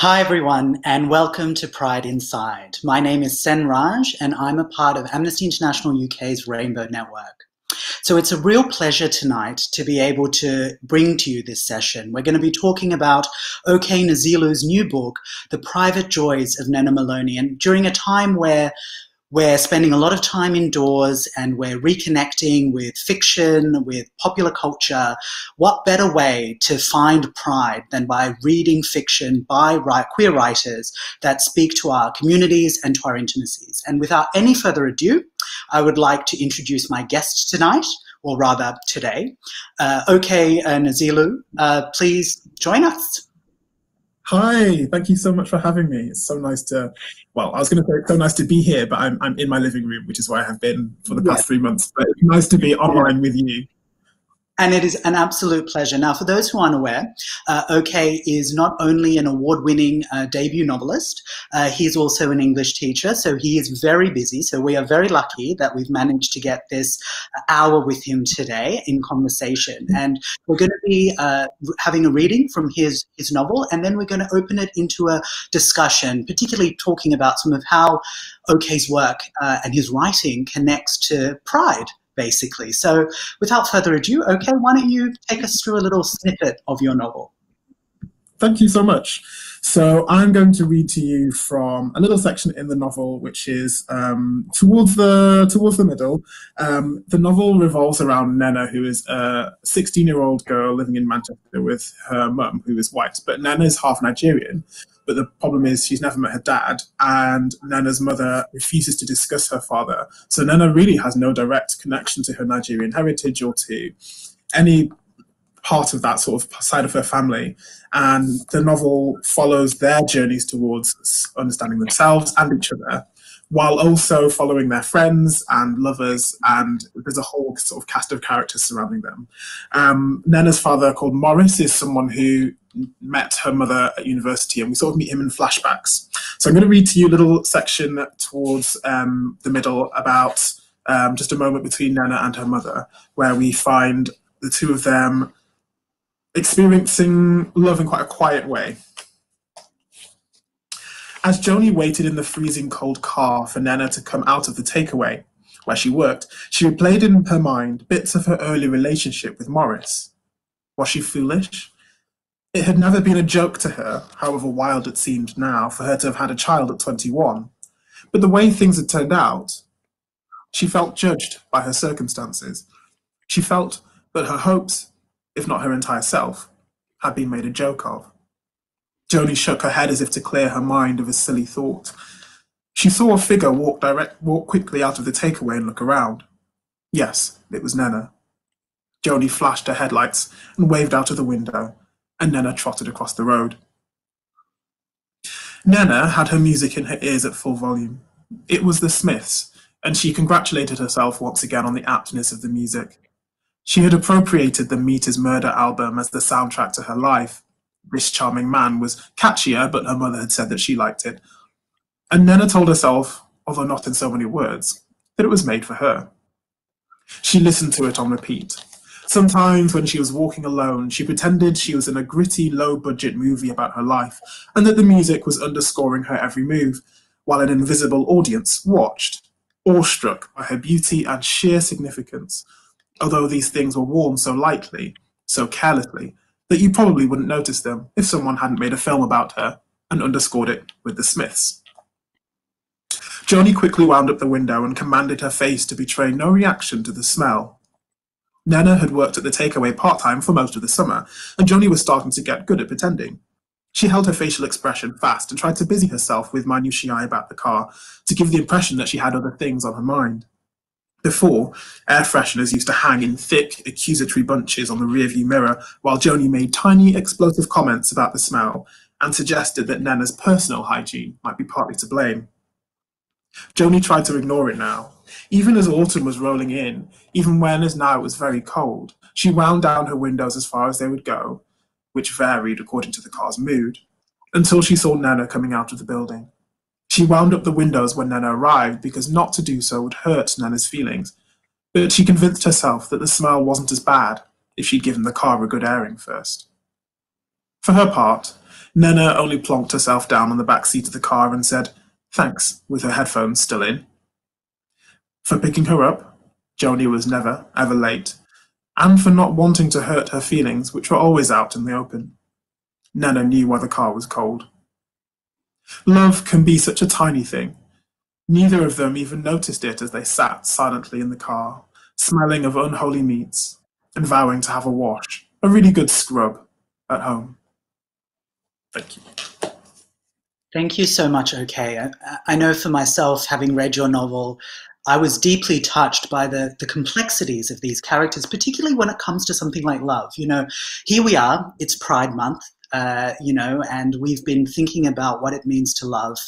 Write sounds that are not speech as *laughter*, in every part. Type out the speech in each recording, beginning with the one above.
Hi, everyone, and welcome to Pride Inside. My name is Sen Raj, and I'm a part of Amnesty International UK's Rainbow Network. So it's a real pleasure tonight to be able to bring to you this session. We're going to be talking about OK Nzelu's new book, The Private Joys of Nnenna Maloney, and during a time where we're spending a lot of time indoors and we're reconnecting with fiction, with popular culture. What better way to find pride than by reading fiction by queer writers that speak to our communities and to our intimacies? And without any further ado, I would like to introduce my guest tonight, or rather today. Uh, OK uh, Nzelu, uh, please join us. Hi, thank you so much for having me. It's so nice to, well, I was going to say it's so nice to be here, but I'm, I'm in my living room, which is where I have been for the past three months. But it's nice to be online with you. And it is an absolute pleasure. Now, for those who aren't aware, uh, OK is not only an award winning uh, debut novelist, uh, he's also an English teacher. So he is very busy. So we are very lucky that we've managed to get this hour with him today in conversation. And we're going to be uh, having a reading from his, his novel, and then we're going to open it into a discussion, particularly talking about some of how OK's work uh, and his writing connects to pride basically. So without further ado, OK, why don't you take us through a little snippet of your novel? Thank you so much. So I'm going to read to you from a little section in the novel, which is um, towards the towards the middle. Um, the novel revolves around Nnenna, who is a 16-year-old girl living in Manchester with her mum, who is white. But Nnenna is half Nigerian, but the problem is she's never met her dad, and Nnenna's mother refuses to discuss her father. So Nnenna really has no direct connection to her Nigerian heritage or to any part of that sort of side of her family. And the novel follows their journeys towards understanding themselves and each other while also following their friends and lovers, and there's a whole sort of cast of characters surrounding them. Um, Nnenna's father, called Morris, is someone who met her mother at university, and we sort of meet him in flashbacks. So I'm going to read to you a little section towards um, the middle about um, just a moment between Nnenna and her mother, where we find the two of them experiencing love in quite a quiet way. As Joni waited in the freezing cold car for Nnenna to come out of the takeaway where she worked, she replayed in her mind bits of her early relationship with Morris. Was she foolish? It had never been a joke to her, however wild it seemed now, for her to have had a child at 21. But the way things had turned out, she felt judged by her circumstances. She felt that her hopes, if not her entire self, had been made a joke of. Joni shook her head as if to clear her mind of a silly thought. She saw a figure walk direct walk quickly out of the takeaway and look around. Yes, it was Nnenna. Joni flashed her headlights and waved out of the window, and Nnenna trotted across the road. Nnenna had her music in her ears at full volume. It was the Smiths, and she congratulated herself once again on the aptness of the music. She had appropriated the Meat Is Murder album as the soundtrack to her life, this charming man was catchier, but her mother had said that she liked it. And Nnenna told herself, although not in so many words, that it was made for her. She listened to it on repeat. Sometimes, when she was walking alone, she pretended she was in a gritty, low budget movie about her life, and that the music was underscoring her every move, while an invisible audience watched, awestruck by her beauty and sheer significance, although these things were worn so lightly, so carelessly, that you probably wouldn't notice them if someone hadn't made a film about her and underscored it with the Smiths. Joni quickly wound up the window and commanded her face to betray no reaction to the smell. Nnenna had worked at the takeaway part time for most of the summer, and Joni was starting to get good at pretending. She held her facial expression fast and tried to busy herself with minutiae about the car to give the impression that she had other things on her mind. Before, air fresheners used to hang in thick, accusatory bunches on the rearview mirror while Joni made tiny, explosive comments about the smell and suggested that Nnenna's personal hygiene might be partly to blame. Joni tried to ignore it now. Even as autumn was rolling in, even when, as now, it was very cold, she wound down her windows as far as they would go, which varied according to the car's mood, until she saw Nnenna coming out of the building. She wound up the windows when Nnenna arrived because not to do so would hurt Nnenna's feelings, but she convinced herself that the smell wasn't as bad if she'd given the car a good airing first. For her part, Nnenna only plonked herself down on the back seat of the car and said, Thanks, with her headphones still in. For picking her up, Joni was never, ever late, and for not wanting to hurt her feelings, which were always out in the open. Nnenna knew why the car was cold. Love can be such a tiny thing. Neither of them even noticed it as they sat silently in the car, smelling of unholy meats and vowing to have a wash, a really good scrub, at home. Thank you. Thank you so much, OK. I, I know for myself, having read your novel, I was deeply touched by the, the complexities of these characters, particularly when it comes to something like love. You know, here we are, it's Pride Month, uh, you know, and we've been thinking about what it means to love,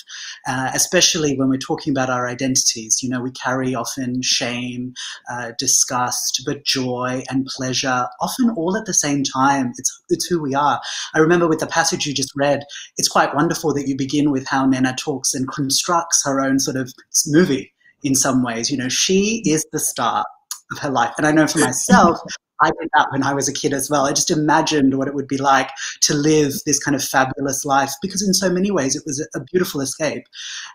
uh, especially when we're talking about our identities. You know, we carry often shame, uh, disgust, but joy and pleasure, often all at the same time. It's, it's who we are. I remember with the passage you just read, it's quite wonderful that you begin with how Nnenna talks and constructs her own sort of movie in some ways. You know, she is the star of her life. And I know for myself, *laughs* I did that when I was a kid as well. I just imagined what it would be like to live this kind of fabulous life because in so many ways it was a beautiful escape.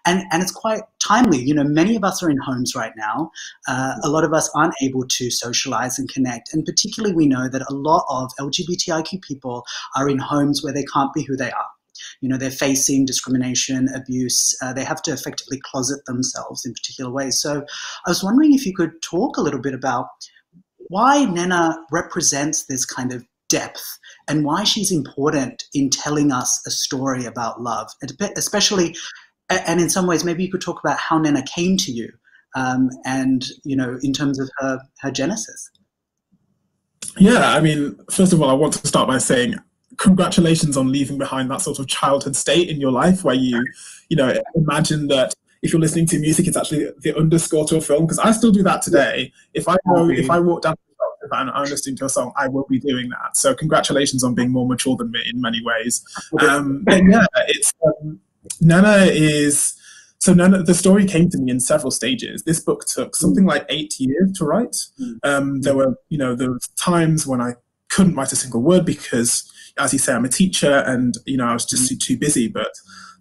And, and it's quite timely. You know, many of us are in homes right now. Uh, a lot of us aren't able to socialize and connect. And particularly we know that a lot of LGBTIQ people are in homes where they can't be who they are. You know, they're facing discrimination, abuse. Uh, they have to effectively closet themselves in particular ways. So I was wondering if you could talk a little bit about why Nnenna represents this kind of depth and why she's important in telling us a story about love, especially, and in some ways, maybe you could talk about how Nnenna came to you um, and, you know, in terms of her, her genesis. Yeah, I mean, first of all, I want to start by saying congratulations on leaving behind that sort of childhood state in your life where you, you know, imagine that if you're listening to music, it's actually the underscore to a film. Because I still do that today. If I know, if I walk down and I'm listening to a song, I will be doing that. So congratulations on being more mature than me in many ways. Um, yeah, it's um, Nena is so Nana. The story came to me in several stages. This book took something like eight years to write. Mm. Um, there were, you know, there were times when I couldn't write a single word because, as you say, I'm a teacher, and you know, I was just mm. too busy. But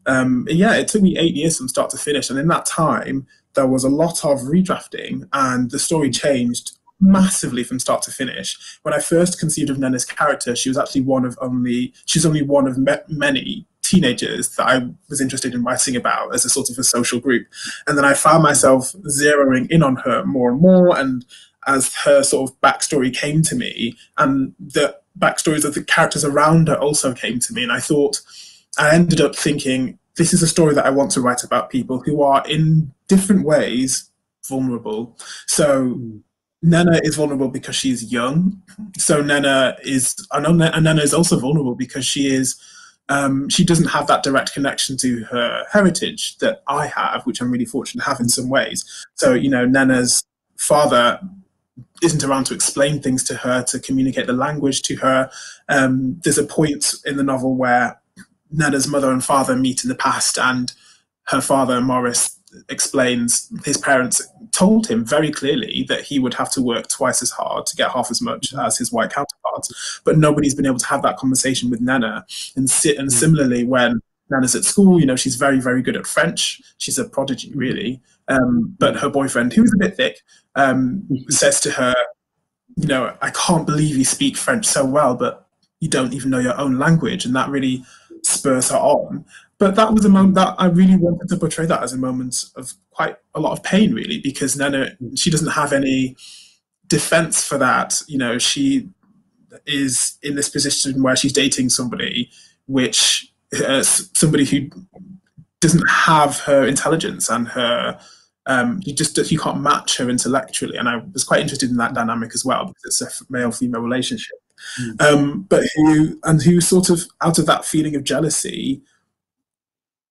um, yeah, it took me eight years from start to finish, and in that time, there was a lot of redrafting, and the story changed massively from start to finish. When I first conceived of Nnenna's character, she was actually one of only she's only one of many teenagers that I was interested in writing about as a sort of a social group, and then I found myself zeroing in on her more and more, and as her sort of backstory came to me, and the backstories of the characters around her also came to me, and I thought I ended up thinking, this is a story that I want to write about people who are in different ways vulnerable. So Nnenna is vulnerable because she's young. So Nnenna is, I know Nnenna is also vulnerable because she is, um, she doesn't have that direct connection to her heritage that I have, which I'm really fortunate to have in some ways. So, you know, Nnenna's father isn't around to explain things to her, to communicate the language to her. Um, there's a point in the novel where Nnenna's mother and father meet in the past, and her father, Morris, explains his parents told him very clearly that he would have to work twice as hard to get half as much as his white counterparts. But nobody's been able to have that conversation with Nnenna. And, si- and mm. similarly, when Nnenna's at school, you know, she's very, very good at French. She's a prodigy, really. Um, but her boyfriend, who's a bit thick, um, says to her, you know, I can't believe you speak French so well, but you don't even know your own language. And that really spurs her on. But that was a moment that I really wanted to portray that as a moment of quite a lot of pain, really, because Nnenna, she doesn't have any defense for that. You know, she is in this position where she's dating somebody which uh, somebody who doesn't have her intelligence and her um, you just you can't match her intellectually and i was quite interested in that dynamic as well because it's a male female relationship Mm. Um, but who and who sort of out of that feeling of jealousy,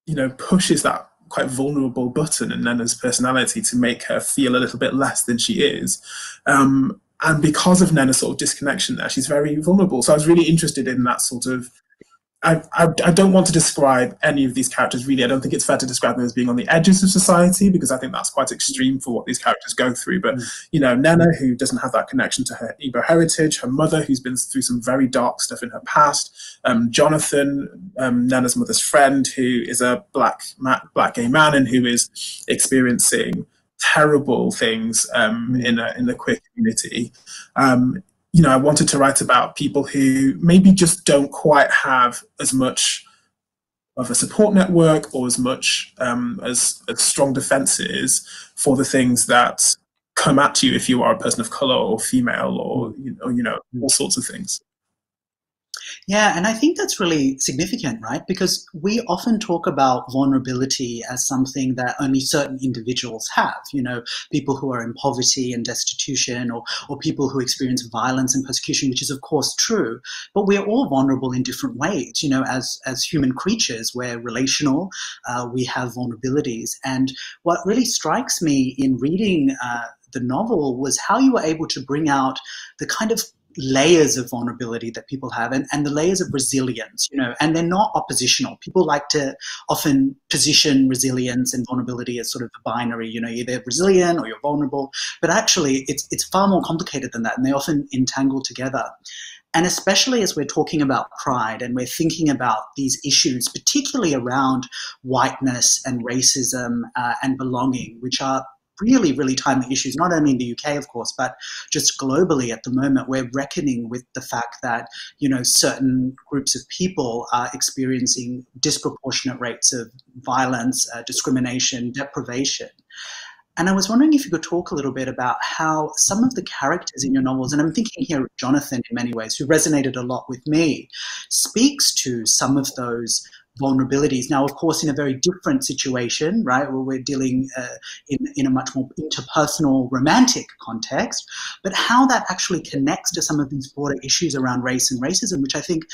you know, pushes that quite vulnerable button in Nnenna's personality to make her feel a little bit less than she is. Um, and because of Nnenna's sort of disconnection there, she's very vulnerable. So I was really interested in that sort of I, I, I, don't want to describe any of these characters really. I don't think it's fair to describe them as being on the edges of society because I think that's quite extreme for what these characters go through. But, mm. you know, Nnenna, who doesn't have that connection to her Igbo heritage, her mother, who's been through some very dark stuff in her past, um, Jonathan, um, Nnenna's mother's friend, who is a black, black gay man and who is experiencing terrible things um, mm. in, a, in the queer community. Um, you know, I wanted to write about people who maybe just don't quite have as much of a support network or as much um, as, as strong defenses for the things that come at you if you are a person of color or female or you know, you know all sorts of things. Yeah, and I think that's really significant, right? Because we often talk about vulnerability as something that only certain individuals have, you know, people who are in poverty and destitution or, or people who experience violence and persecution, which is of course true, but we're all vulnerable in different ways, you know, as, as human creatures, we're relational, uh, we have vulnerabilities. And what really strikes me in reading uh, the novel was how you were able to bring out the kind of layers of vulnerability that people have and, and the layers of resilience, you know, and they're not oppositional. People like to often position resilience and vulnerability as sort of a binary, you know, you're either resilient or you're vulnerable, but actually it's, it's far more complicated than that and they often entangle together. And especially as we're talking about pride and we're thinking about these issues, particularly around whiteness and racism uh, and belonging, which are really, really timely issues, not only in the UK, of course, but just globally at the moment. We're reckoning with the fact that, you know, certain groups of people are experiencing disproportionate rates of violence, uh, discrimination, deprivation. And I was wondering if you could talk a little bit about how some of the characters in your novels, and I'm thinking here of Jonathan in many ways, who resonated a lot with me, speaks to some of those vulnerabilities. Now, of course, in a very different situation, right, where we're dealing uh, in, in a much more interpersonal, romantic context, but how that actually connects to some of these broader issues around race and racism, which I think,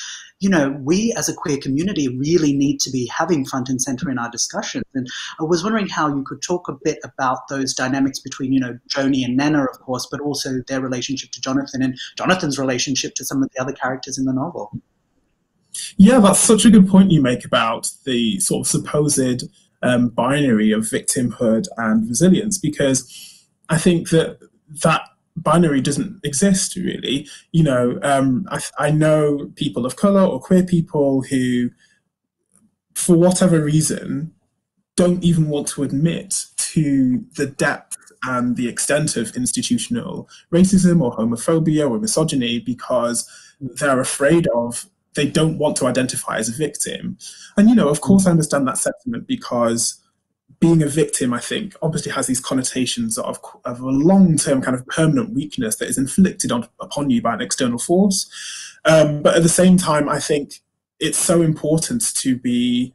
you know, we as a queer community really need to be having front and center in our discussions. And I was wondering how you could talk a bit about those dynamics between, you know, Joni and Nnenna, of course, but also their relationship to Jonathan and Jonathan's relationship to some of the other characters in the novel. Yeah, that's such a good point you make about the sort of supposed um, binary of victimhood and resilience, because I think that that binary doesn't exist really. You know, um, I, I know people of color or queer people who, for whatever reason, don't even want to admit to the depth and the extent of institutional racism or homophobia or misogyny because they're afraid of they don't want to identify as a victim. And, you know, of course, I understand that sentiment because being a victim, I think, obviously has these connotations of, of a long term kind of permanent weakness that is inflicted on, upon you by an external force. Um, but at the same time, I think it's so important to be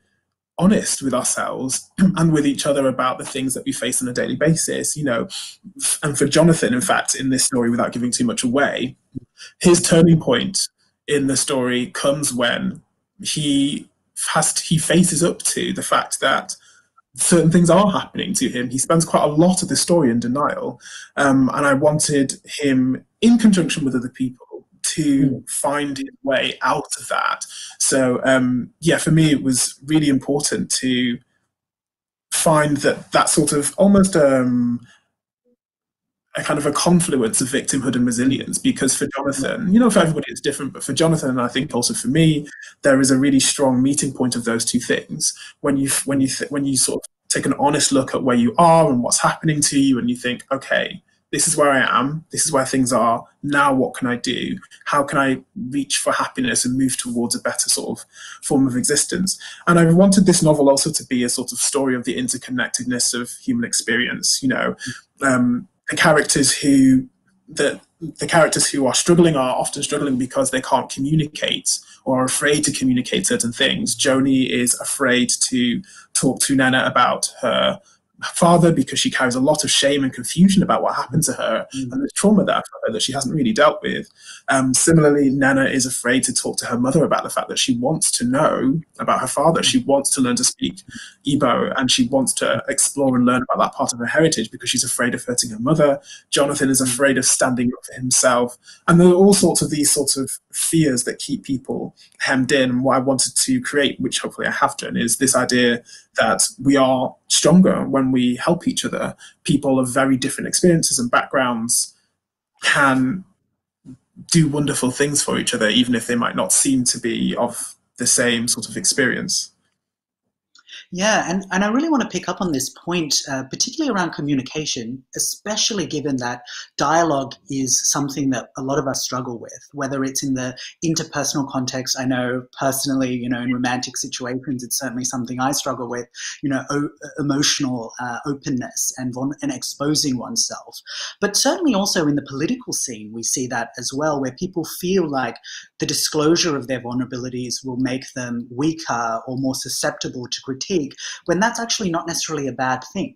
honest with ourselves *clears throat* and with each other about the things that we face on a daily basis you know and for jonathan in fact in this story without giving too much away his turning point in the story comes when he has to, he faces up to the fact that certain things are happening to him. He spends quite a lot of the story in denial, um, and I wanted him, in conjunction with other people, to mm. find his way out of that. So um, yeah, for me, it was really important to find that that sort of almost um, a kind of a confluence of victimhood and resilience because for Jonathan, you know, for everybody it's different, but for Jonathan, and I think also for me, there is a really strong meeting point of those two things. When you when you th- when you sort of take an honest look at where you are and what's happening to you, and you think, okay, this is where I am, this is where things are. Now, what can I do? How can I reach for happiness and move towards a better sort of form of existence? And I wanted this novel also to be a sort of story of the interconnectedness of human experience. You know. Um, the characters who the the characters who are struggling are often struggling because they can't communicate or are afraid to communicate certain things. Joni is afraid to talk to Nnenna about her father because she carries a lot of shame and confusion about what happened to her mm. and the trauma that her that she hasn't really dealt with. Um, similarly, Nnenna is afraid to talk to her mother about the fact that she wants to know about her father. She wants to learn to speak Igbo and she wants to explore and learn about that part of her heritage because she's afraid of hurting her mother. Jonathan is afraid of standing up for himself. And there are all sorts of these sorts of fears that keep people hemmed in. And what I wanted to create, which hopefully I have done, is this idea that we are stronger when we help each other. People of very different experiences and backgrounds can do wonderful things for each other, even if they might not seem to be of the same sort of experience. Yeah, and, and I really want to pick up on this point, uh, particularly around communication, especially given that dialogue is something that a lot of us struggle with, whether it's in the interpersonal context. I know personally, you know, in romantic situations, it's certainly something I struggle with, you know, o- emotional uh, openness and, and exposing oneself. But certainly also in the political scene, we see that as well, where people feel like the disclosure of their vulnerabilities will make them weaker or more susceptible to critique, when that's actually not necessarily a bad thing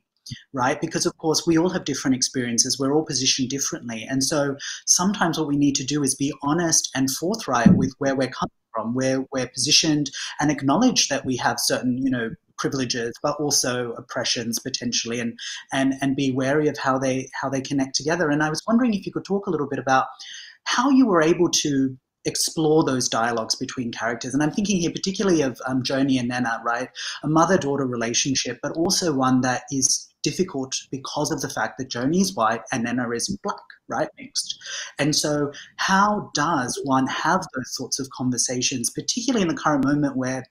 right? Because of course we all have different experiences, we're all positioned differently. And so sometimes what we need to do is be honest and forthright with where we're coming from, where we're positioned and acknowledge that we have certain, you know, privileges, but also oppressions potentially and and and be wary of how they how they connect together. And I was wondering if you could talk a little bit about how you were able to explore those dialogues between characters. And I'm thinking here particularly of um, Joni and Nnenna, right? A mother daughter relationship, but also one that is difficult because of the fact that Joni is white and Nnenna is black, right? Mixed. And so, how does one have those sorts of conversations, particularly in the current moment where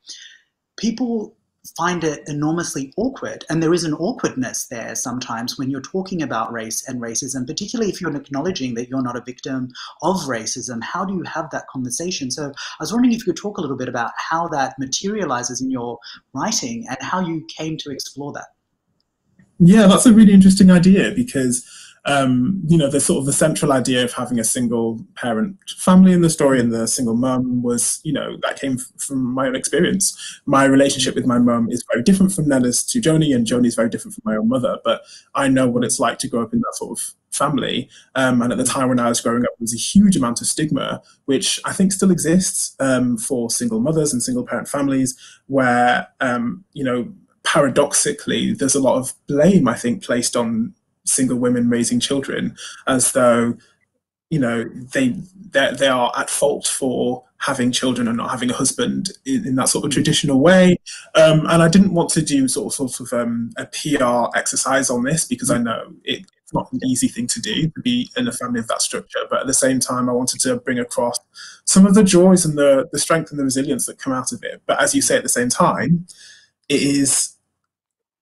people find it enormously awkward. And there is an awkwardness there sometimes when you're talking about race and racism, particularly if you're acknowledging that you're not a victim of racism. How do you have that conversation? So I was wondering if you could talk a little bit about how that materializes in your writing and how you came to explore that. Yeah, that's a really interesting idea because um, you know, the sort of the central idea of having a single parent family in the story and the single mum was, you know, that came from my own experience. My relationship with my mum is very different from Nnenna's to Joni, and Joni is very different from my own mother. But I know what it's like to grow up in that sort of family. Um, and at the time when I was growing up, there was a huge amount of stigma, which I think still exists um, for single mothers and single parent families, where, um, you know, paradoxically, there's a lot of blame, I think, placed on single women raising children as though you know they they are at fault for having children and not having a husband in, in that sort of traditional way. Um, and I didn't want to do sort of, sort of um, a PR exercise on this because I know it, it's not an easy thing to do to be in a family of that structure. But at the same time I wanted to bring across some of the joys and the, the strength and the resilience that come out of it. But as you say at the same time it is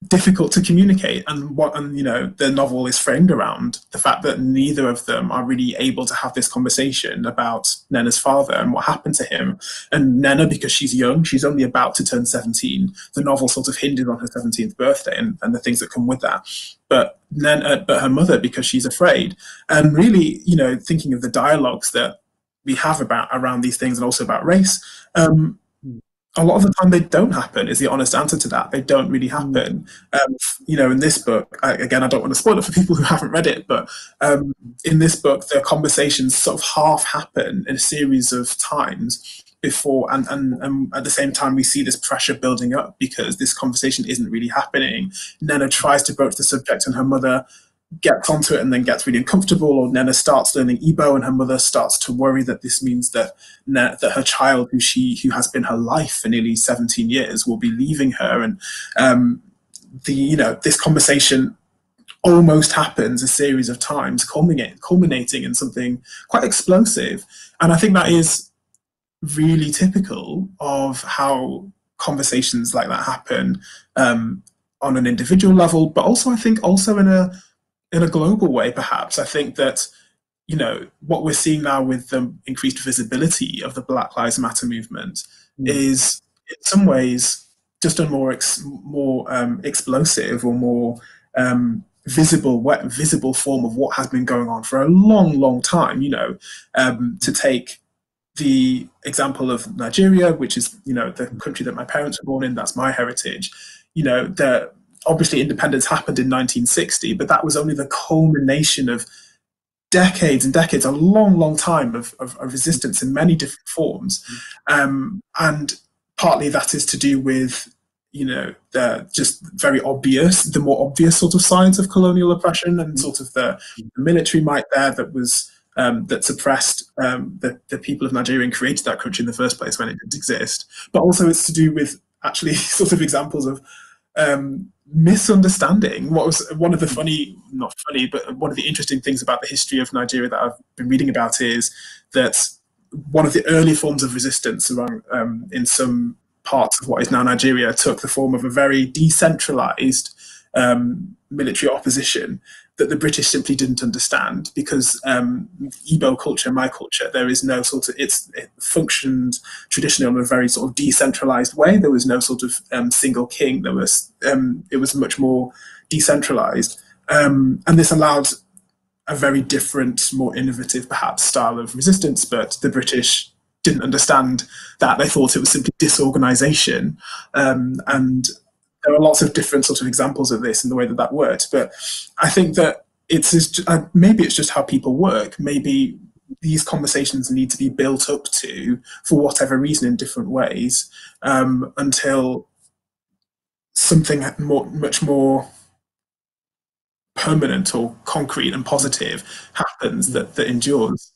difficult to communicate and what and you know the novel is framed around the fact that neither of them are really able to have this conversation about Nnenna's father and what happened to him. And Nnenna because she's young she's only about to turn 17 the novel sort of hinges on her 17th birthday and, and the things that come with that. But Nnenna but her mother because she's afraid. And really you know thinking of the dialogues that we have about around these things and also about race um, a lot of the time they don't happen is the honest answer to that. They don't really hmm. happen. Um, you know in this book I, again i don't want to spoil it for people who haven't read it but um, in this book the conversations sort of half happen in a series of times before and, and, and at the same time we see this pressure building up because this conversation isn't really happening. Nnenna tries to broach the subject and her mother gets onto it and then gets really uncomfortable, or Nnenna starts learning Igbo, and her mother starts to worry that this means that that her child, who she who has been her life for nearly 17 years, will be leaving her, and um, the you know this conversation almost happens a series of times, culminating culminating in something quite explosive, and I think that is really typical of how conversations like that happen um, on an individual level, but also I think also in a in a global way, perhaps. I think that you know what we're seeing now with the increased visibility of the Black Lives Matter movement mm. is, in some ways, just a more ex- more um, explosive or more um, visible visible form of what has been going on for a long, long time. You know, um, to take the example of Nigeria, which is you know the country that my parents were born in, that's my heritage. You know, the obviously independence happened in 1960, but that was only the culmination of decades and decades, a long, long time of, of, of resistance in many different forms. Um, and partly that is to do with, you know, the just very obvious, the more obvious sort of signs of colonial oppression and sort of the, the military might there that was um, that suppressed um, the, the people of Nigeria and created that country in the first place when it didn't exist. But also it's to do with actually *laughs* sort of examples of um, misunderstanding. What was one of the funny, not funny, but one of the interesting things about the history of Nigeria that I've been reading about is that one of the early forms of resistance around, um, in some parts of what is now Nigeria took the form of a very decentralized um, military opposition that the British simply didn't understand because um, Igbo culture, my culture, there is no sort of it's it functioned traditionally in a very sort of decentralized way. There was no sort of um, single king. There was um, it was much more decentralized, um, and this allowed a very different, more innovative, perhaps style of resistance. But the British didn't understand that. They thought it was simply disorganization, um, and there are lots of different sort of examples of this and the way that that worked. But I think that it's just, uh, maybe it's just how people work. Maybe these conversations need to be built up to for whatever reason in different ways um, until something more, much more permanent or concrete and positive happens that, that endures.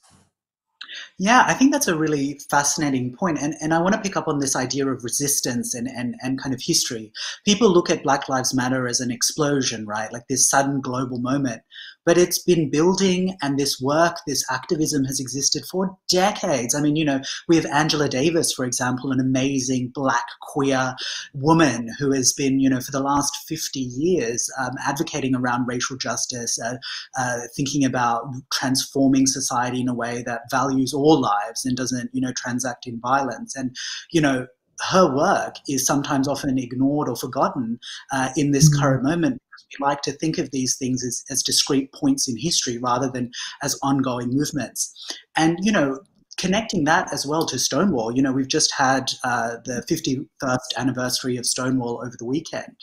Yeah, I think that's a really fascinating point. And, and I want to pick up on this idea of resistance and, and, and kind of history. People look at Black Lives Matter as an explosion, right? Like this sudden global moment but it's been building and this work, this activism has existed for decades. I mean, you know, we have Angela Davis, for example, an amazing black queer woman who has been, you know, for the last 50 years um, advocating around racial justice, uh, uh, thinking about transforming society in a way that values all lives and doesn't, you know, transact in violence. And, you know, her work is sometimes often ignored or forgotten uh, in this mm-hmm. current moment we like to think of these things as, as discrete points in history rather than as ongoing movements. And, you know, connecting that as well to Stonewall, you know, we've just had uh, the 51st anniversary of Stonewall over the weekend,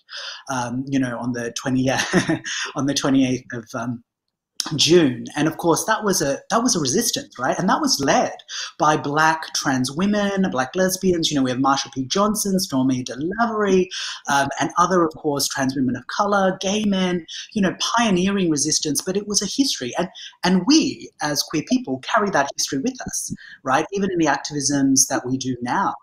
um, you know, on the 20, *laughs* on the 28th of um, June, and of course that was a that was a resistance, right? And that was led by black trans women, black lesbians. You know, we have Marsha P. Johnson, Stormé DeLarverie, um, and other, of course, trans women of color, gay men. You know, pioneering resistance, but it was a history, and and we as queer people carry that history with us, right? Even in the activisms that we do now.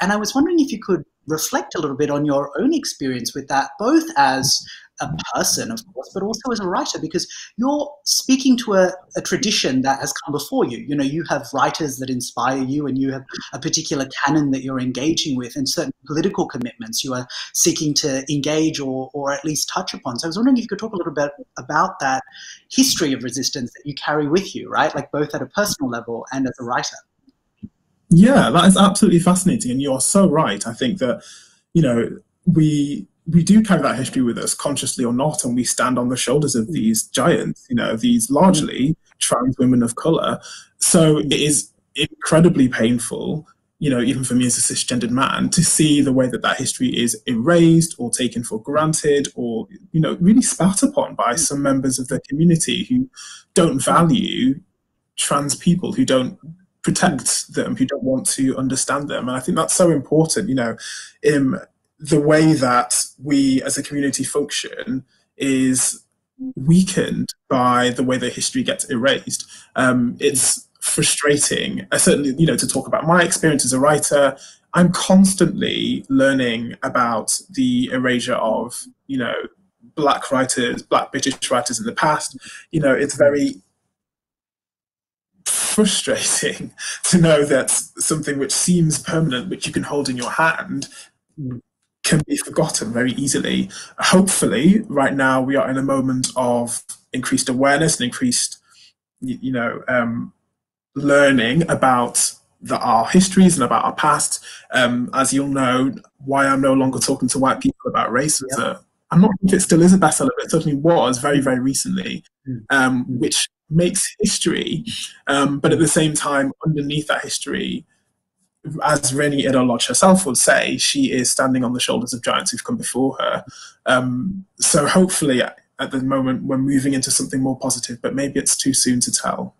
And I was wondering if you could reflect a little bit on your own experience with that, both as a person, of course, but also as a writer, because you're speaking to a, a, tradition that has come before you. You know, you have writers that inspire you, and you have a particular canon that you're engaging with, and certain political commitments you are seeking to engage or, or at least touch upon. So I was wondering if you could talk a little bit about that history of resistance that you carry with you, right? Like both at a personal level and as a writer. Yeah, that is absolutely fascinating, and you're so right. I think that you know we we do carry that history with us, consciously or not, and we stand on the shoulders of mm. these giants, you know, these largely mm. trans women of color. So mm. it is incredibly painful, you know, even for me as a cisgendered man, to see the way that that history is erased or taken for granted or, you know, really spat upon by some members of the community who don't value trans people, who don't protect them, who don't want to understand them. And I think that's so important, you know. Um, the way that we as a community function is weakened by the way that history gets erased. Um, it's frustrating. I certainly, you know, to talk about my experience as a writer, I'm constantly learning about the erasure of, you know, black writers, black British writers in the past. You know, it's very frustrating *laughs* to know that something which seems permanent, which you can hold in your hand, can be forgotten very easily. Hopefully, right now we are in a moment of increased awareness and increased, you know, um, learning about the, our histories and about our past. Um, as you'll know, why I'm no longer talking to white people about race is a I'm not sure if it still is a bestseller, but it certainly was very, very recently, hmm. um, which makes history. Um, but at the same time, underneath that history, as Reni Eddo-Lodge herself would say, she is standing on the shoulders of giants who've come before her. Um, so hopefully, at the moment, we're moving into something more positive, but maybe it's too soon to tell.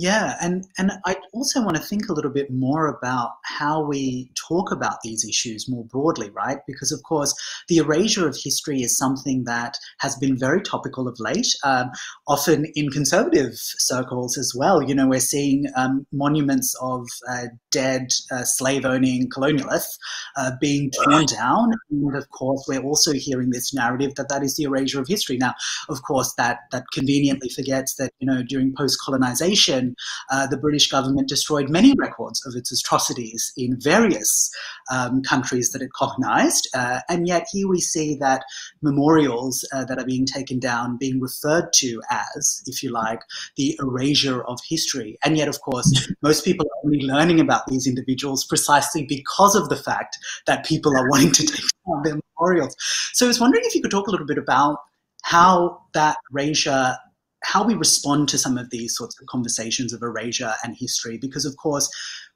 Yeah, and, and I also want to think a little bit more about how we talk about these issues more broadly, right? Because, of course, the erasure of history is something that has been very topical of late, um, often in conservative circles as well. You know, we're seeing um, monuments of uh, dead uh, slave owning colonialists uh, being torn down. And, of course, we're also hearing this narrative that that is the erasure of history. Now, of course, that, that conveniently forgets that, you know, during post colonization, uh, the British government destroyed many records of its atrocities in various um, countries that it colonized. Uh, and yet here we see that memorials uh, that are being taken down being referred to as, if you like, the erasure of history. And yet, of course, most people are only learning about these individuals precisely because of the fact that people are wanting to take down their memorials. So I was wondering if you could talk a little bit about how that erasure how we respond to some of these sorts of conversations of erasure and history, because of course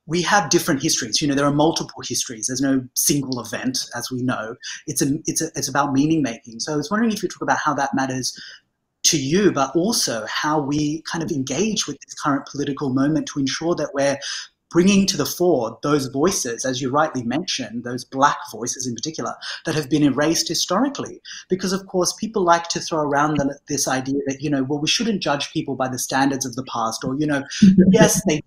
we have different histories. You know, there are multiple histories. There's no single event, as we know. It's a, it's a, it's about meaning making. So I was wondering if you talk about how that matters to you, but also how we kind of engage with this current political moment to ensure that we're bringing to the fore those voices, as you rightly mentioned, those black voices in particular, that have been erased historically. Because, of course, people like to throw around the, this idea that, you know, well, we shouldn't judge people by the standards of the past, or, you know, *laughs* yes, they did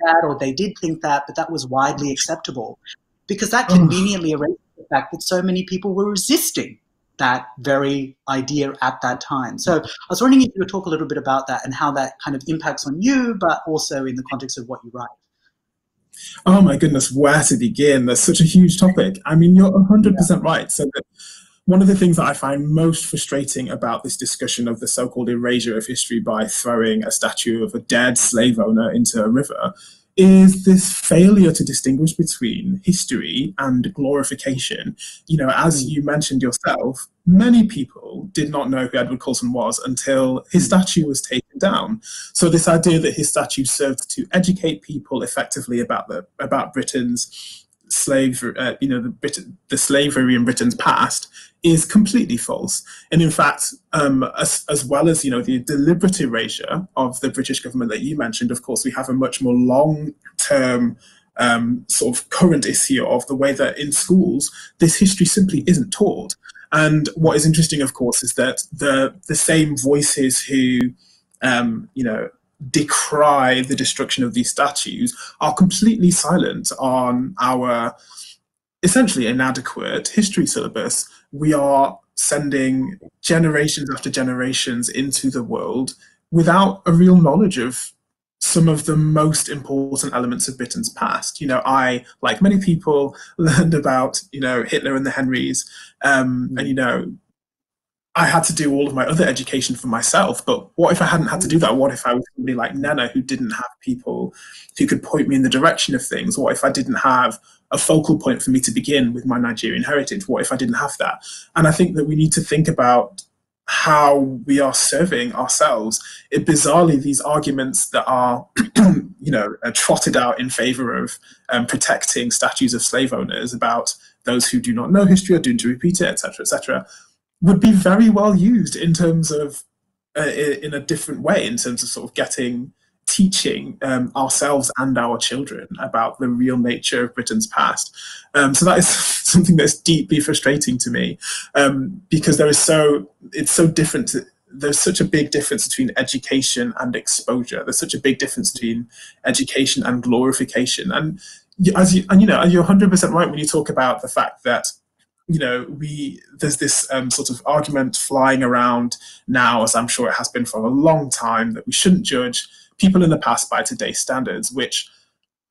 that, or they did think that, but that was widely acceptable. Because that oh. conveniently erases the fact that so many people were resisting that very idea at that time. So I was wondering if you could talk a little bit about that and how that kind of impacts on you, but also in the context of what you write. Oh my goodness, where to begin? That's such a huge topic. I mean, you're 100% yeah. right. So that one of the things that I find most frustrating about this discussion of the so-called erasure of history by throwing a statue of a dead slave owner into a river is this failure to distinguish between history and glorification. You know, as hmm. you mentioned yourself, many people did not know who Edward Colston was until his hmm. statue was taken down. So this idea that his statue served to educate people effectively about the about Britain's slave, uh, you know, the, the slavery in Britain's past is completely false. And in fact, um, as, as well as you know the deliberate erasure of the British government that you mentioned, of course, we have a much more long-term um, sort of current issue of the way that in schools this history simply isn't taught. And what is interesting, of course, is that the the same voices who um, you know decry the destruction of these statues are completely silent on our essentially inadequate history syllabus. We are sending generations after generations into the world without a real knowledge of some of the most important elements of Britain's past. You know, I, like many people, *laughs* learned about, you know, Hitler and the Henrys, um, and, you know, I had to do all of my other education for myself. But what if I hadn't had to do that? What if I was somebody like Nnenna who didn't have people who could point me in the direction of things? What if I didn't have a focal point for me to begin with my Nigerian heritage? What if I didn't have that? And I think that we need to think about how we are serving ourselves. It bizarrely, these arguments that are, *clears throat* you know, trotted out in favor of um, protecting statues of slave owners about those who do not know history or doomed to repeat it, etc., etc would be very well used in terms of uh, in a different way in terms of sort of getting teaching um, ourselves and our children about the real nature of Britain's past. Um, so that is *laughs* something that's deeply frustrating to me um, because there is so it's so different. To, there's such a big difference between education and exposure. There's such a big difference between education and glorification. And as you and you know, you're 100% right when you talk about the fact that you know, we there's this um, sort of argument flying around now, as I'm sure it has been for a long time, that we shouldn't judge people in the past by today's standards, which,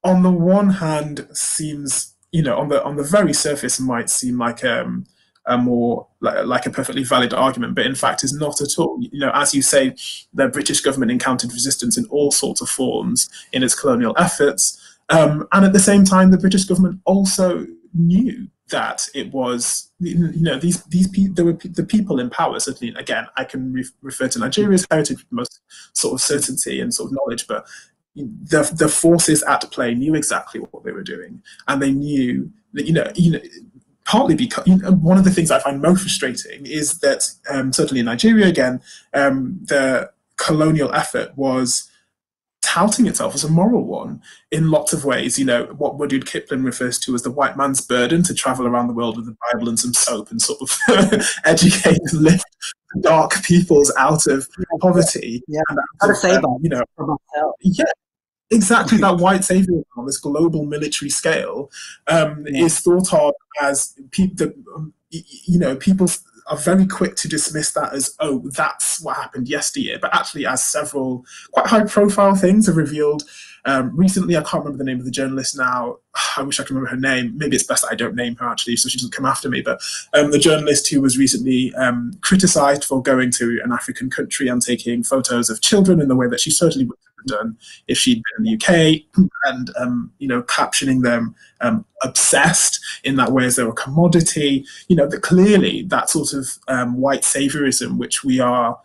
on the one hand, seems you know on the on the very surface might seem like um, a more like, like, a perfectly valid argument, but in fact is not at all. You know, as you say, the British government encountered resistance in all sorts of forms in its colonial efforts, um, and at the same time, the British government also knew that it was you know these these people there were the people in power certainly again I can re- refer to Nigeria's heritage with most sort of certainty and sort of knowledge but the the forces at play knew exactly what they were doing, and they knew that you know you know partly because you know, one of the things I find most frustrating is that um, certainly in Nigeria again um, the colonial effort was touting itself as a moral one in lots of ways. You know, what Rudyard Kipling refers to as the white man's burden to travel around the world with the Bible and some soap and sort of *laughs* educate and lift dark peoples out of poverty. Yeah, how to say that, you know, yeah, exactly *laughs* that white savior on this global military scale um, yeah. is thought of as people um, you know people are very quick to dismiss that as oh that's what happened yesteryear. But actually as several quite high profile things have revealed. Um, recently i can't remember the name of the journalist now. I wish i could remember her name. Maybe it's best that i don't name her actually so she doesn't come after me. But um, the journalist who was recently um, criticized for going to an african country and taking photos of children in the way that she certainly would done if she'd been in the UK, *clears throat* and um, you know, captioning them um, obsessed in that way as they were a commodity. You know, that clearly that sort of um, white saviorism, which we are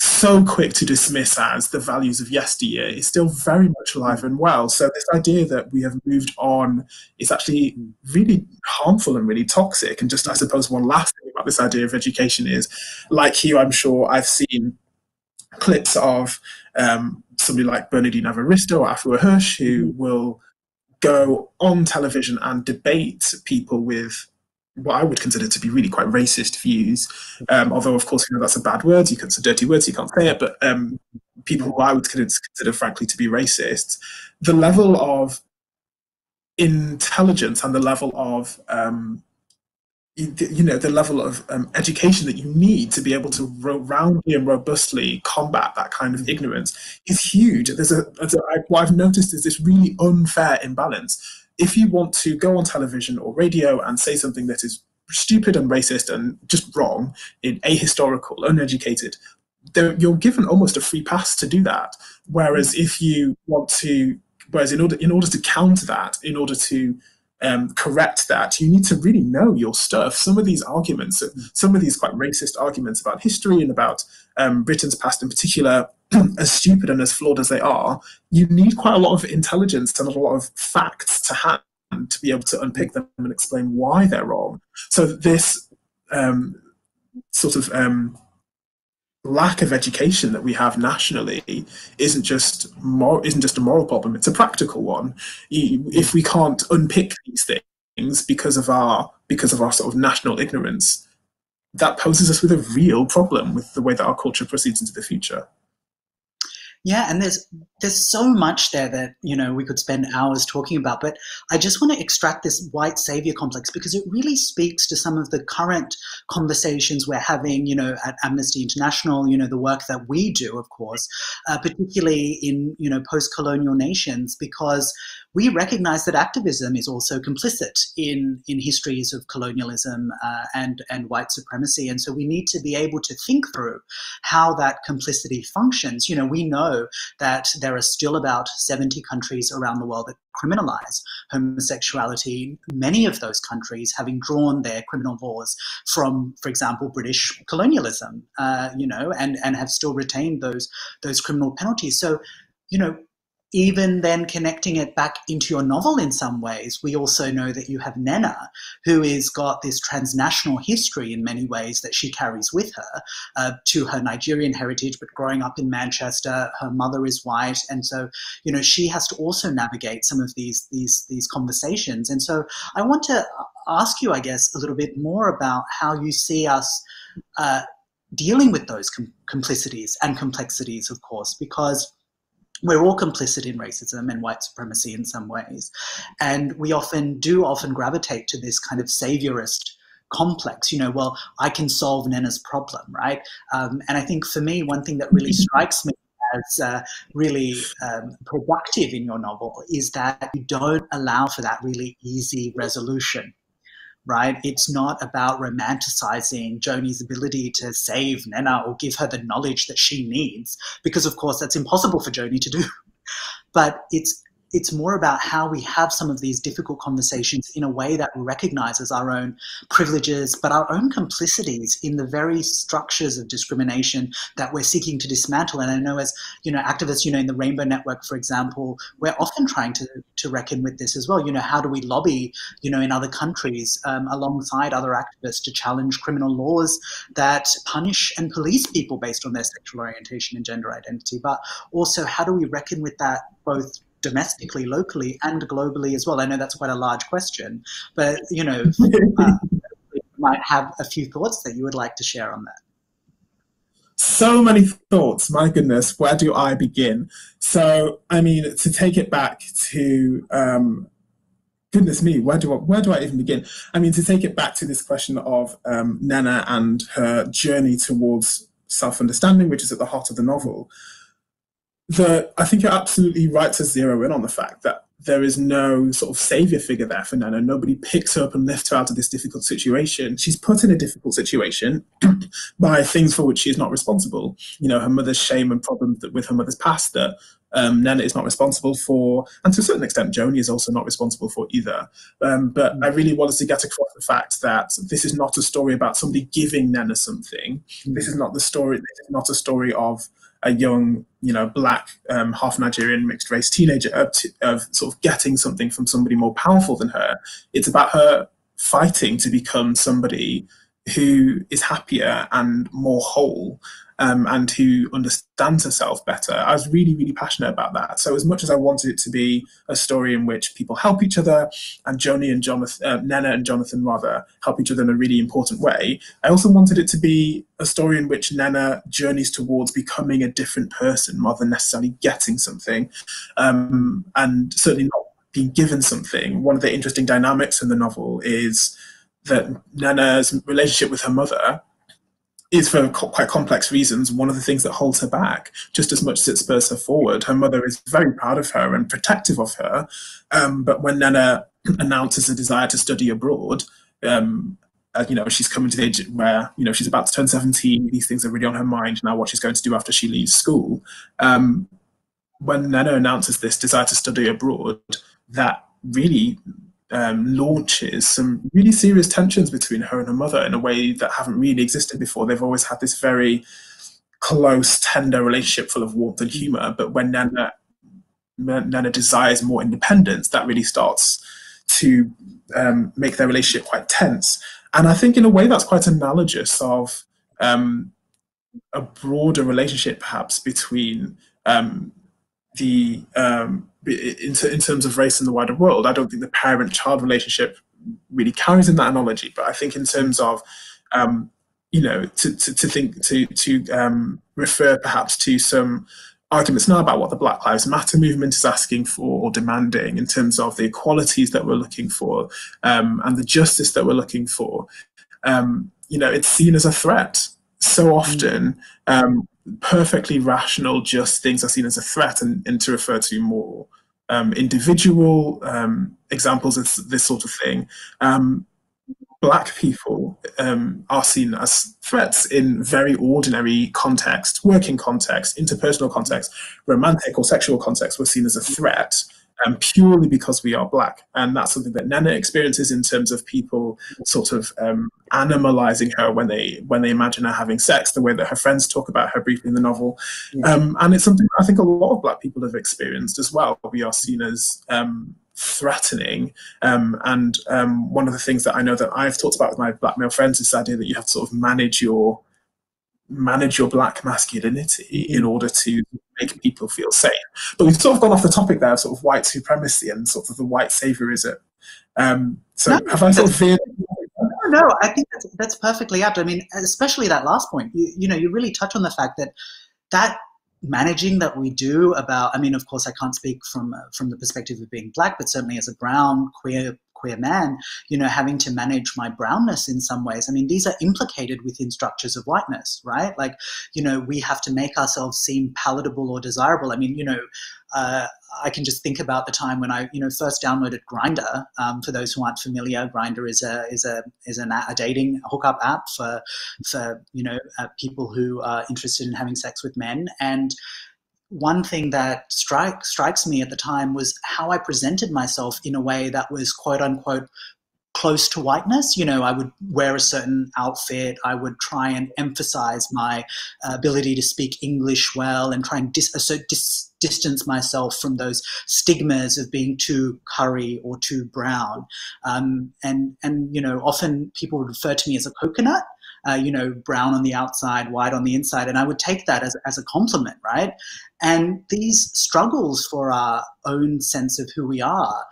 so quick to dismiss as the values of yesteryear is still very much alive and well. So this idea that we have moved on is actually really harmful and really toxic. And just I suppose one last thing about this idea of education is, like you, I'm sure I've seen clips of um, somebody like Bernardine Evaristo or Afua Hirsch who mm-hmm. will go on television and debate people with what I would consider to be really quite racist views. Um, although, of course, you know that's a bad word. You can say dirty words. You can't say it. But um, people who I would consider, frankly, to be racist, the level of intelligence and the level of um, you know the level of um, education that you need to be able to roundly and robustly combat that kind of ignorance is huge. There's a, there's a what I've noticed is this really unfair imbalance. If you want to go on television or radio and say something that is stupid and racist and just wrong, in ahistorical, uneducated, you're given almost a free pass to do that. Whereas if you want to, whereas in order in order to counter that, in order to um, correct that, you need to really know your stuff. Some of these arguments, some of these quite racist arguments about history and about um, Britain's past in particular, *clears throat* as stupid and as flawed as they are, you need quite a lot of intelligence and a lot of facts to hand to be able to unpick them and explain why they're wrong. So this um, sort of um, lack of education that we have nationally isn't just more isn't just a moral problem it's a practical one. If we can't unpick these things because of our because of our sort of national ignorance that poses us with a real problem with the way that our culture proceeds into the future yeah, and there's there's so much there that you know we could spend hours talking about, but I just want to extract this white savior complex because it really speaks to some of the current conversations we're having, you know, at Amnesty International, you know, the work that we do, of course, uh, particularly in you know post-colonial nations, because we recognize that activism is also complicit in, in histories of colonialism uh, and, and white supremacy. And so we need to be able to think through how that complicity functions. You know, we know that there are still about 70 countries around the world that criminalize homosexuality, many of those countries having drawn their criminal laws from, for example, British colonialism, uh, you know, and, and have still retained those, those criminal penalties. So, you know, even then connecting it back into your novel in some ways, we also know that you have Nnenna, who has got this transnational history in many ways that she carries with her uh, to her Nigerian heritage, but growing up in Manchester, her mother is white, and so you know she has to also navigate some of these these these conversations. And so I want to ask you, I guess, a little bit more about how you see us. Uh, dealing with those com- complicities and complexities, of course, because we're all complicit in racism and white supremacy in some ways. And we often do often gravitate to this kind of saviorist complex, you know, well, I can solve Nnenna's problem, right? Um, and I think for me, one thing that really strikes me as uh, really um, productive in your novel is that you don't allow for that really easy resolution right? It's not about romanticizing Joni's ability to save Nnenna or give her the knowledge that she needs, because of course that's impossible for Joni to do. *laughs* But it's it's more about how we have some of these difficult conversations in a way that recognizes our own privileges, but our own complicities in the very structures of discrimination that we're seeking to dismantle. And I know as, you know, activists, you know, in the Rainbow Network, for example, we're often trying to, to reckon with this as well. You know, how do we lobby, you know, in other countries um, alongside other activists to challenge criminal laws that punish and police people based on their sexual orientation and gender identity? But also, how do we reckon with that both domestically, locally, and globally as well? I know that's quite a large question, but you know, *laughs* uh, you might have a few thoughts that you would like to share on that. So many thoughts. My goodness, where do I begin? So, I mean, to take it back to um, goodness me, where do I, where do I even begin? I mean, to take it back to this question of um, Nnenna and her journey towards self-understanding, which is at the heart of the novel the I think you're absolutely right to zero in on the fact that there is no sort of savior figure there for Nnenna. Nobody picks her up and lifts her out of this difficult situation. She's put in a difficult situation *clears throat* by things for which she is not responsible. You know, her mother's shame and problems with her mother's past that um, Nnenna is not responsible for, and to a certain extent, Joni is also not responsible for either. Um, but I really wanted to get across the fact that this is not a story about somebody giving Nnenna something. This is not the story. This is not a story of a young, you know, black, um, half Nigerian mixed race teenager of, of sort of getting something from somebody more powerful than her. It's about her fighting to become somebody who is happier and more whole um, and who understands herself better. I was really, really passionate about that. So as much as I wanted it to be a story in which people help each other, and Joni and Jonathan, uh, Nnenna and Jonathan rather, help each other in a really important way, I also wanted it to be a story in which Nnenna journeys towards becoming a different person rather than necessarily getting something, um, and certainly not being given something. One of the interesting dynamics in the novel is that Nnenna's relationship with her mother is for quite complex reasons one of the things that holds her back just as much as it spurs her forward. Her mother is very proud of her and protective of her, um, but when Nnenna *clears throat* announces a desire to study abroad, um, uh, you know, she's coming to the age where, you know, she's about to turn 17. These things are really on her mind now, what she's going to do after she leaves school. Um, when Nnenna announces this desire to study abroad, that really um, launches some really serious tensions between her and her mother in a way that haven't really existed before. They've always had this very close, tender relationship full of warmth and humor. But when Nnenna, Nnenna desires more independence, that really starts to um, make their relationship quite tense. And I think in a way that's quite analogous of um, a broader relationship perhaps between um, the um, in, in terms of race in the wider world, I don't think the parent-child relationship really carries in that analogy. But I think in terms of um, you know, to, to, to, think to to um, refer perhaps to some arguments now about what the Black Lives Matter movement is asking for or demanding in terms of the equalities that we're looking for um, and the justice that we're looking for. Um, you know, it's seen as a threat so often. Perfectly rational, just things are seen as a threat and, and to refer to more um, individual um, examples of this sort of thing. Um, black people um, are seen as threats in very ordinary context, working context, interpersonal context, romantic or sexual context were seen as a threat um, purely because we are black. And that's something that Nnenna experiences in terms of people sort of um, animalizing her when they when they imagine her having sex, the way that her friends talk about her briefly in the novel. Um, and it's something I think a lot of black people have experienced as well. We are seen as um, threatening. Um, and um, one of the things that I know that I've talked about with my black male friends is the idea that you have to sort of manage your manage your black masculinity in order to make people feel safe. But we've sort of gone off the topic there, sort of white supremacy and sort of the white saviorism. Um, so no, have I sort of veered? No, no, I think that's, that's perfectly apt. I mean, especially that last point. You, you know, you really touch on the fact that that managing that we do about i mean of course i can't speak from from the perspective of being black but certainly as a brown queer queer man, you know, having to manage my brownness in some ways. I mean, these are implicated within structures of whiteness, right? Like, you know, we have to make ourselves seem palatable or desirable. I mean, you know, uh, I can just think about the time when I, you know, first downloaded Grindr. Um, for those who aren't familiar, Grindr is a is a is an, a dating hookup app for for you know uh, people who are interested in having sex with men and one thing that strike, strikes me at the time was how I presented myself in a way that was quote unquote close to whiteness. You know, I would wear a certain outfit. I would try and emphasize my uh, ability to speak English well and try and dis- uh, dis- distance myself from those stigmas of being too curry or too brown. Um, and and you know, often people would refer to me as a coconut. Uh, you know, brown on the outside, white on the inside, and I would take that as, as a compliment, right? And these struggles for our own sense of who we are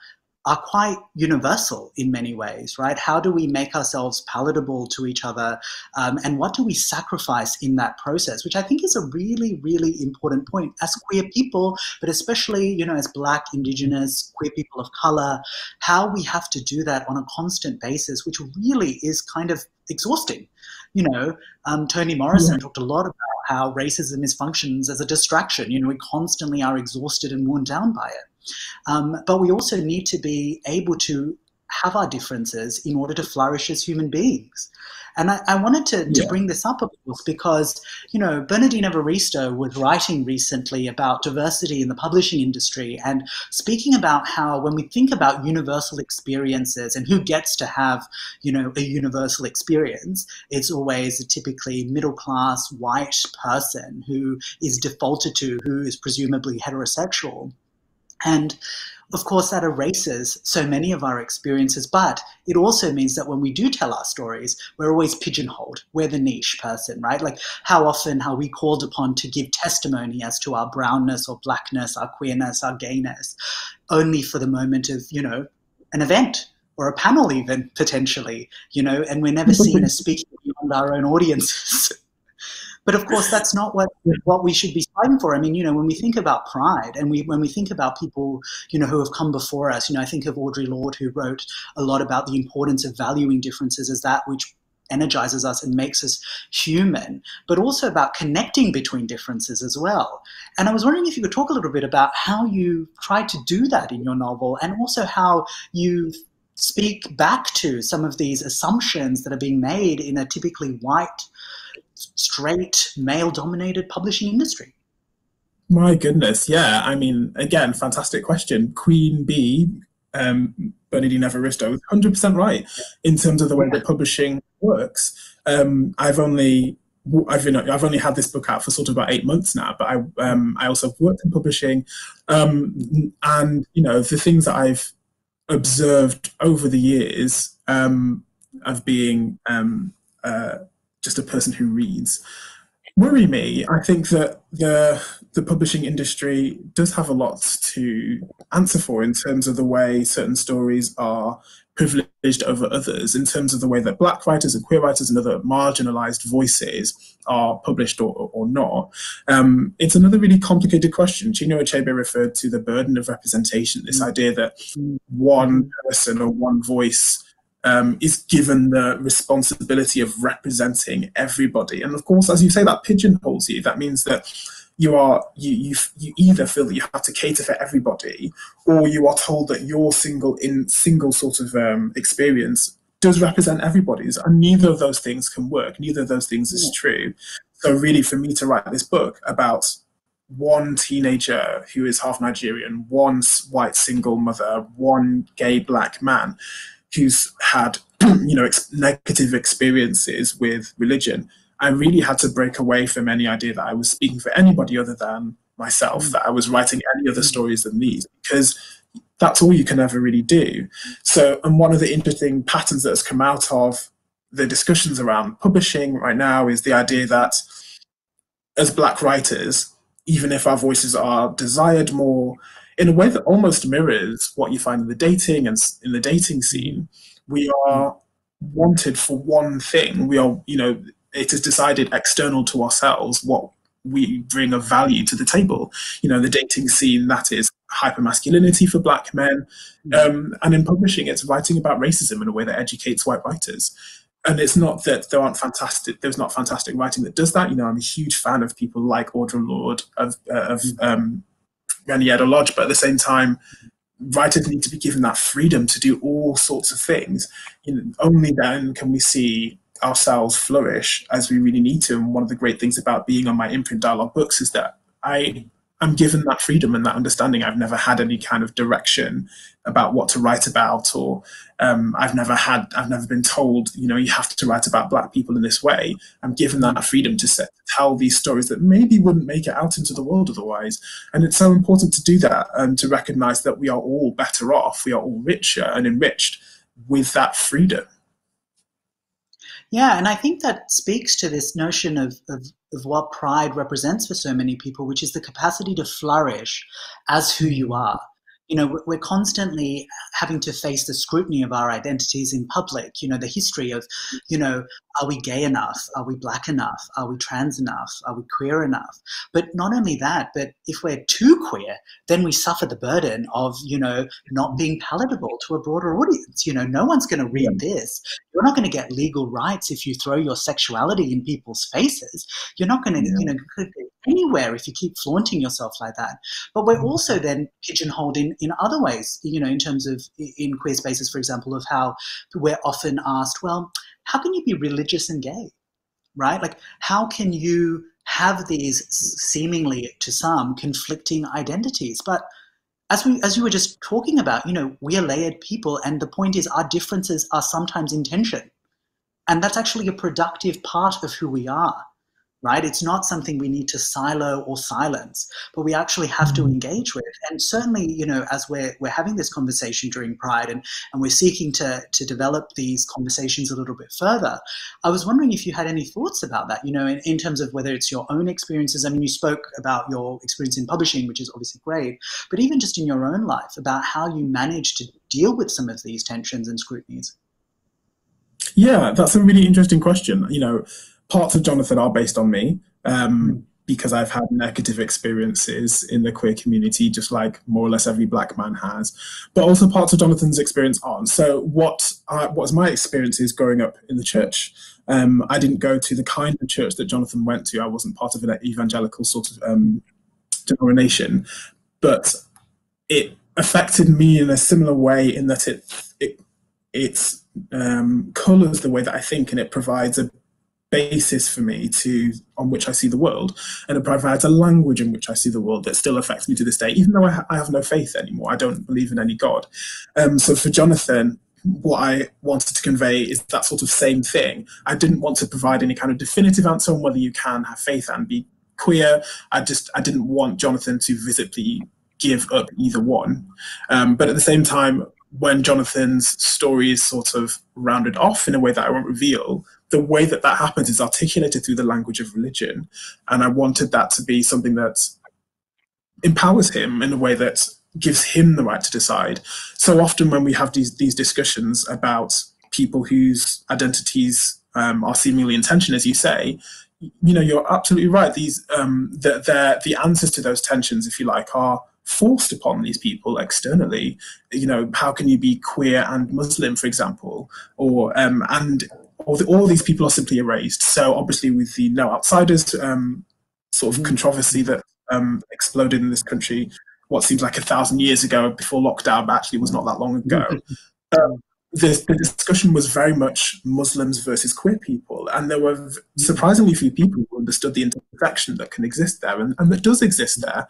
are quite universal in many ways, right? How do we make ourselves palatable to each other? Um, and what do we sacrifice in that process? Which I think is a really, really important point as queer people, but especially, you know, as Black, Indigenous, queer people of color, how we have to do that on a constant basis, which really is kind of exhausting. You know, um, Toni Morrison yeah. talked a lot about how racism is functions as a distraction. You know, we constantly are exhausted and worn down by it. Um, but we also need to be able to have our differences in order to flourish as human beings. And I, I wanted to, to bring this up, of course, because, you know, Bernardine Evaristo was writing recently about diversity in the publishing industry and speaking about how when we think about universal experiences and who gets to have, you know, a universal experience, it's always a typically middle class white person who is defaulted to, who is presumably heterosexual. And of course, that erases so many of our experiences, but it also means that when we do tell our stories, we're always pigeonholed. We're the niche person, right? Like how often are we called upon to give testimony as to our brownness or blackness, our queerness, our gayness, only for the moment of, you know, an event or a panel even potentially, you know, and we're never seen as *laughs* speaking beyond our own audiences. *laughs* But of course, that's not what what we should be striving for. I mean, you know, when we think about pride, and we when we think about people, you know, who have come before us, you know, I think of Audre Lorde, who wrote a lot about the importance of valuing differences as that which energizes us and makes us human, but also about connecting between differences as well. And I was wondering if you could talk a little bit about how you tried to do that in your novel, and also how you speak back to some of these assumptions that are being made in a typically white straight male dominated publishing industry? My goodness, yeah. I mean, again, fantastic question. Queen Bee, um, Bernardine Evaristo, 100% right in terms of the way that publishing works. Um, I've only I've been, I've only had this book out for sort of about eight months now, but I um, I also worked in publishing, um, and you know the things that I've observed over the years um, of being um, uh, just a person who reads worry me. I think that the the publishing industry does have a lot to answer for in terms of the way certain stories are privileged over others, in terms of the way that black writers and queer writers and other marginalized voices are published or, or not. Um, it's another really complicated question. Chinua Achebe referred to the burden of representation, this mm. idea that one person or one voice um, is given the responsibility of representing everybody. And of course, as you say, that pigeonholes you. That means that you are you, you you either feel that you have to cater for everybody, or you are told that your single in single sort of um, experience does represent everybody's, and neither of those things can work. Neither of those things is true. So really, for me to write this book about one teenager who is half Nigerian, one white single mother, one gay black man, who's had *clears throat* you know ex- negative experiences with religion, I really had to break away from any idea that I was speaking for anybody other than myself, mm. that I was writing any other stories than these, because that's all you can ever really do. So, and one of the interesting patterns that has come out of the discussions around publishing right now is the idea that as black writers, even if our voices are desired more, in a way that almost mirrors what you find in the dating and in the dating scene. We are wanted for one thing. We are, you know, it is decided external to ourselves what we bring of value to the table. You know, the dating scene that is hypermasculinity for black men, mm. um, and in publishing, it's writing about racism in a way that educates white writers. And it's not that there aren't fantastic. There's not fantastic writing that does that. You know, I'm a huge fan of people like Audre Lorde, of, uh, of um, Reni Eddo-Lodge, but at the same time, writers need to be given that freedom to do all sorts of things. You know, only then can we see ourselves flourish as we really need to. And one of the great things about being on my imprint dialogue books is that I I'm given that freedom and that understanding. I've never had any kind of direction about what to write about, or um, I've never had, I've never been told, you know, you have to write about Black people in this way. I'm given that freedom to set, tell these stories that maybe wouldn't make it out into the world otherwise. And it's so important to do that and to recognize that we are all better off, we are all richer and enriched with that freedom. Yeah, and I think that speaks to this notion of, of, of, what pride represents for so many people, which is the capacity to flourish as who you are you know, we're constantly having to face the scrutiny of our identities in public. You know, the history of, you know, are we gay enough? Are we black enough? Are we trans enough? Are we queer enough? But not only that, but if we're too queer, then we suffer the burden of, you know, not being palatable to a broader audience. You know, no one's going to read this. You're not going to get legal rights if you throw your sexuality in people's faces. You're not going to, you know, anywhere if you keep flaunting yourself like that. But we're mm-hmm. also then pigeonholed in, in other ways, you know, in terms of in queer spaces, for example, of how we're often asked, well, how can you be religious and gay? Right? Like, how can you have these seemingly to some conflicting identities? But as we as you were just talking about, you know, we are layered people, and the point is our differences are sometimes in tension. And that's actually a productive part of who we are right? It's not something we need to silo or silence, but we actually have to mm. engage with. And certainly, you know, as we're, we're having this conversation during Pride and, and we're seeking to, to develop these conversations a little bit further, I was wondering if you had any thoughts about that, you know, in, in terms of whether it's your own experiences. I mean, you spoke about your experience in publishing, which is obviously great, but even just in your own life about how you manage to deal with some of these tensions and scrutinies. Yeah, that's a really interesting question. You know, parts of Jonathan are based on me um, because I've had negative experiences in the queer community, just like more or less every black man has. But also parts of Jonathan's experience aren't. So what what was my experiences growing up in the church? Um, I didn't go to the kind of church that Jonathan went to. I wasn't part of an evangelical sort of um, denomination, but it affected me in a similar way in that it it it um, colors the way that I think and it provides a basis for me to on which I see the world, and it provides a language in which I see the world that still affects me to this day, even though I, ha- I have no faith anymore. I don't believe in any God. Um, so for Jonathan, what I wanted to convey is that sort of same thing. I didn't want to provide any kind of definitive answer on whether you can have faith and be queer. I just I didn't want Jonathan to visibly give up either one. Um, but at the same time, when Jonathan's story is sort of rounded off in a way that I won't reveal, the way that that happens is articulated through the language of religion. And I wanted that to be something that empowers him in a way that gives him the right to decide. So often when we have these, these discussions about people whose identities um, are seemingly in tension, as you say, you know, you're absolutely right. These, um, the, the answers to those tensions, if you like, are forced upon these people externally. You know, how can you be queer and Muslim, for example, or um, and all, the, all these people are simply erased. So obviously, with the no outsiders um, sort of mm. controversy that um, exploded in this country, what seems like a thousand years ago before lockdown, but actually was not that long ago. *laughs* um, the, the, discussion was very much Muslims versus queer people, and there were surprisingly few people who understood the intersection that can exist there, and, and that does exist there.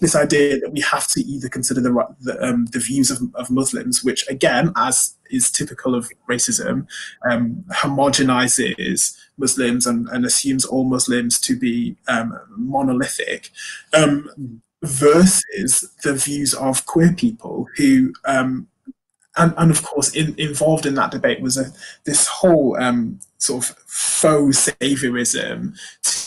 This idea that we have to either consider the the, um, the views of, of Muslims, which again, as is typical of racism, um, homogenizes Muslims and, and, assumes all Muslims to be um, monolithic. Um, versus the views of queer people who um, and, and of course, in, involved in that debate was a, this whole um, sort of faux saviorism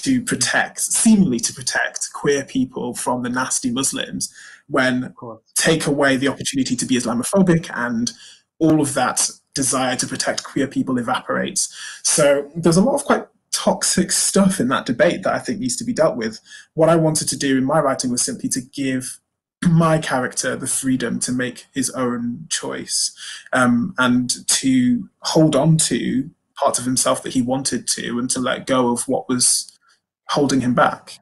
to protect, seemingly to protect queer people from the nasty Muslims, when take away the opportunity to be Islamophobic and all of that desire to protect queer people evaporates. So there's a lot of quite toxic stuff in that debate that I think needs to be dealt with. What I wanted to do in my writing was simply to give my character the freedom to make his own choice um, and to hold on to parts of himself that he wanted to and to let go of what was holding him back.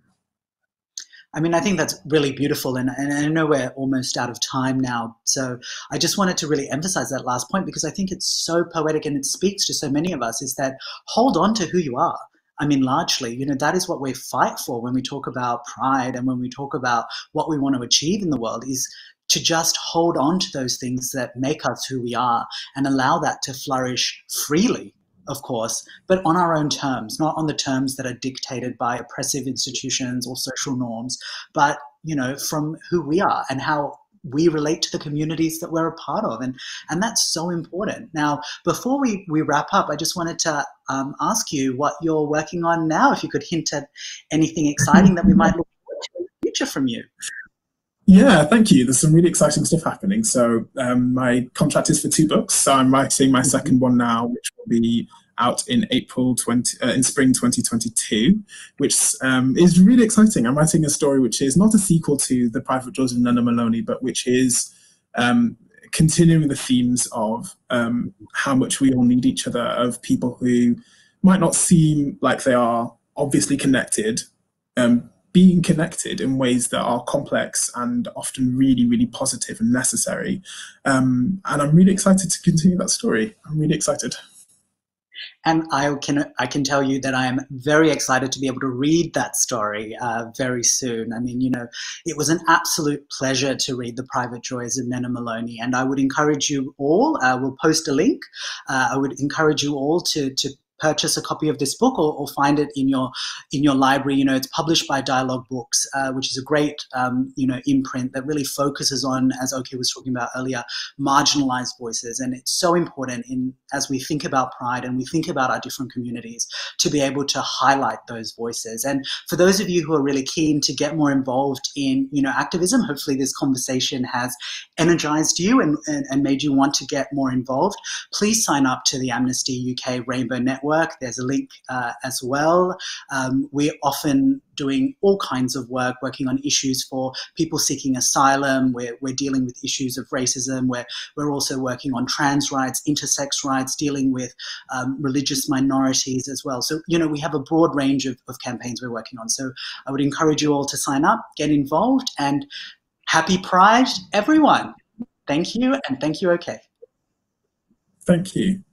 I mean, I think that's really beautiful. And, and I know we're almost out of time now. So I just wanted to really emphasize that last point because I think it's so poetic and it speaks to so many of us is that hold on to who you are I mean, largely, you know, that is what we fight for when we talk about pride and when we talk about what we want to achieve in the world is to just hold on to those things that make us who we are and allow that to flourish freely of course, but on our own terms, not on the terms that are dictated by oppressive institutions or social norms, but you know, from who we are and how we relate to the communities that we're a part of. And, and that's so important. Now, before we, we wrap up, I just wanted to um, ask you what you're working on now, if you could hint at anything exciting that we might look forward to in the future from you. Yeah, thank you. There's some really exciting stuff happening. So um, my contract is for two books. So I'm writing my mm-hmm. second one now, which will be out in April 20, uh, in spring 2022, which um, is really exciting. I'm writing a story which is not a sequel to The Private Joys of Nnenna Maloney, but which is um, continuing the themes of um, how much we all need each other, of people who might not seem like they are obviously connected, um, being connected in ways that are complex and often really, really positive and necessary. Um, and I'm really excited to continue that story. I'm really excited. And I can I can tell you that I am very excited to be able to read that story uh, very soon. I mean, you know, it was an absolute pleasure to read The Private Joys of Nnenna Maloney, and I would encourage you all. Uh, we'll post a link. Uh, I would encourage you all to to purchase a copy of this book or, or, find it in your in your library. You know, it's published by Dialogue Books, uh, which is a great um, you know imprint that really focuses on, as OK was talking about earlier, marginalized voices, and it's so important in as we think about pride and we think about our different communities to be able to highlight those voices. And for those of you who are really keen to get more involved in you know activism, hopefully this conversation has energized you and, and, and made you want to get more involved. Please sign up to the Amnesty UK Rainbow Network work. There's a link uh, as well. Um, we're often doing all kinds of work, working on issues for people seeking asylum. We're, we're dealing with issues of racism. We're, we're also working on trans rights, intersex rights, dealing with um, religious minorities as well. So, you know, we have a broad range of, of campaigns we're working on. So I would encourage you all to sign up, get involved, and happy Pride, everyone. Thank you, and thank you, OK. Thank you.